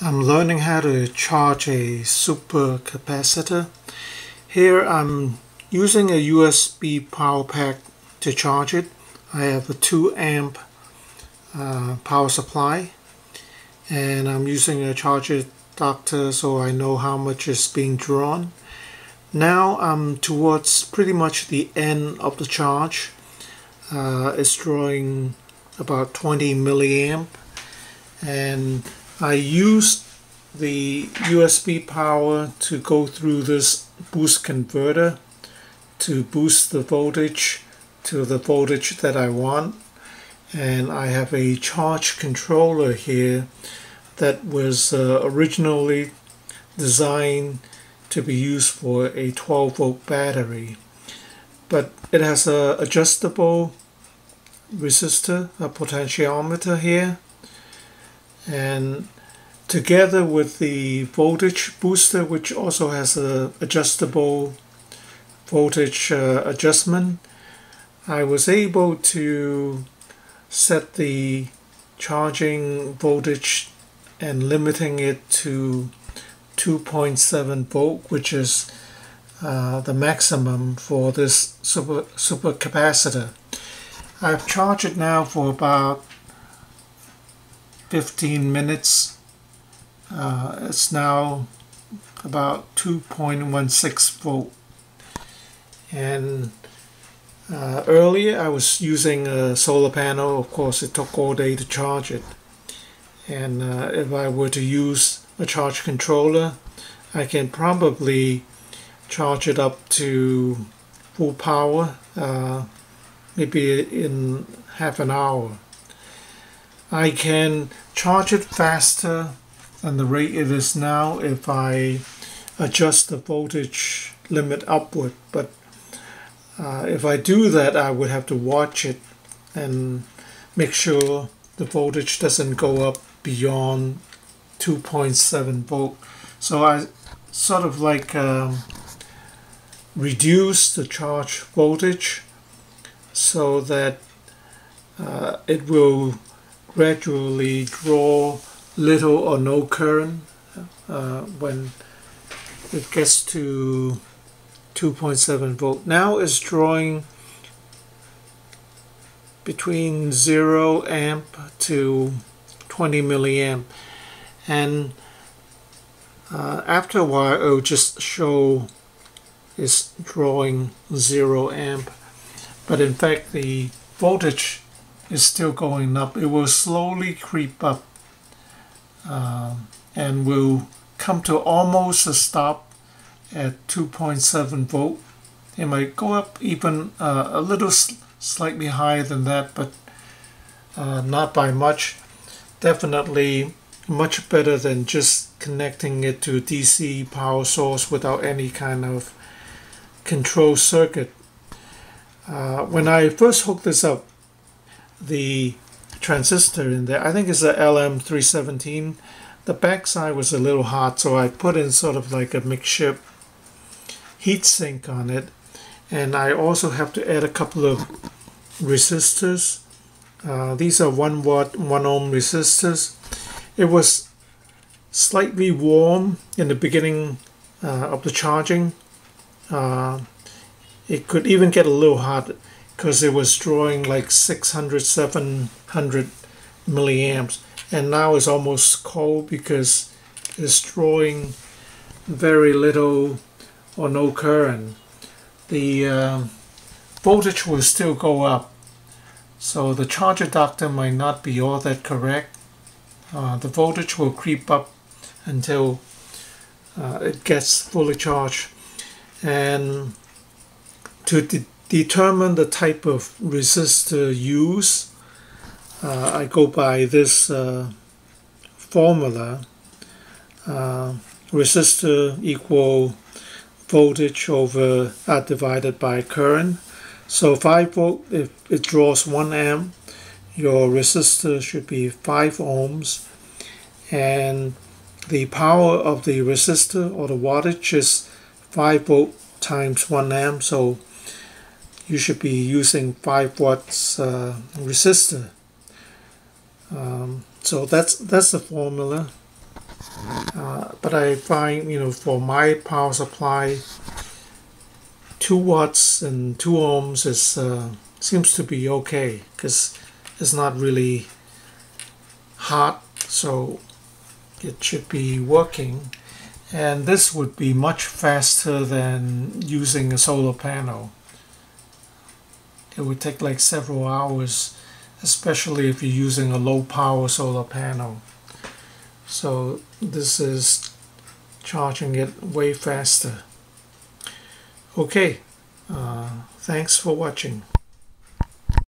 I'm learning how to charge a supercapacitor. Here I'm using a USB power pack to charge it. I have a 2 amp uh, power supply and I'm using a Charger Doctor so I know how much is being drawn. Now I'm towards pretty much the end of the charge. Uh, it's drawing about 20 milliamp and I used the USB power to go through this boost converter to boost the voltage to the voltage that I want. And I have a charge controller here that was uh, originally designed to be used for a 12 volt battery. But it has a adjustable resistor a potentiometer here and together with the voltage booster which also has a adjustable voltage uh, adjustment I was able to set the charging voltage and limiting it to 2.7 volt which is uh, the maximum for this super super capacitor. I've charged it now for about 15 minutes. Uh, it's now about 2.16 volt. And uh, earlier I was using a solar panel. Of course, it took all day to charge it. And uh, if I were to use a charge controller, I can probably charge it up to full power, uh, maybe in half an hour. I can charge it faster than the rate it is now if I adjust the voltage limit upward. But uh, if I do that I would have to watch it and make sure the voltage doesn't go up beyond 2.7 volt. So I sort of like um, reduce the charge voltage so that uh, it will gradually draw little or no current uh, when it gets to 2.7 volt. Now it's drawing between 0 amp to 20 milliamp and uh, after a while it will just show it's drawing 0 amp but in fact the voltage is still going up. It will slowly creep up um, and will come to almost a stop at 2.7 volt. It might go up even uh, a little slightly higher than that, but uh, not by much. Definitely much better than just connecting it to DC power source without any kind of control circuit. Uh, when I first hooked this up, the transistor in there. I think it's a LM317. The backside was a little hot, so I put in sort of like a makeshift heat sink on it. And I also have to add a couple of resistors. Uh, these are 1 watt, 1 ohm resistors. It was slightly warm in the beginning uh, of the charging. Uh, it could even get a little hot because it was drawing like 600 700 milliamps. And now it's almost cold because it's drawing very little or no current. The uh, voltage will still go up. So the Charger Doctor might not be all that correct. Uh, the voltage will creep up until uh, it gets fully charged. And to determine the type of resistor used, uh, I go by this uh, formula. Uh, resistor equal voltage over uh, divided by current. So 5 volt, if it draws 1 amp, your resistor should be 5 ohms. And the power of the resistor or the wattage is 5 volt times 1 amp. So you should be using 5 watts uh, resistor. Um, so that's that's the formula. uh, but I find you know for my power supply 2 watts and 2 ohms is uh, seems to be okay because it's not really hot so it should be working and this would be much faster than using a solar panel it would take like several hours especially if you're using a low power solar panel. So this is charging it way faster. Okay uh, thanks for watching